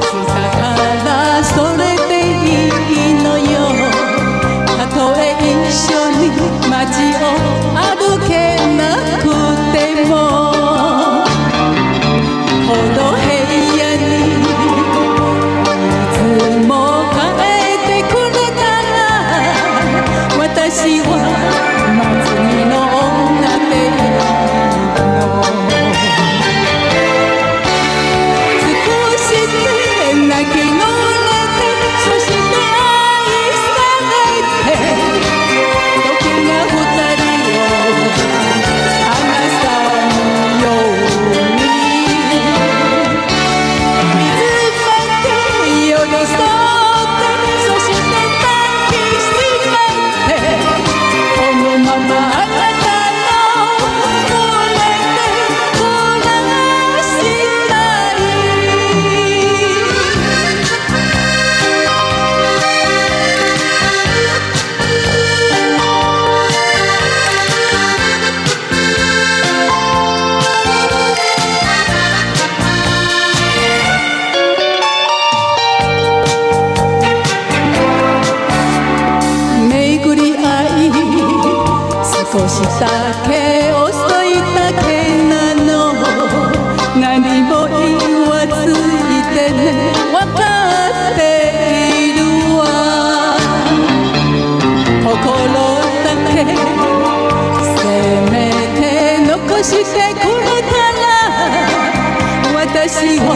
きだからそれでいいのよたとえ一緒に街を歩けなくてもこの部屋にいつも帰ってくれたら私は少しだけ遅いだけなの。何も言わずいてね。わかっているわ。心だけ。せめて残してくれたら。私は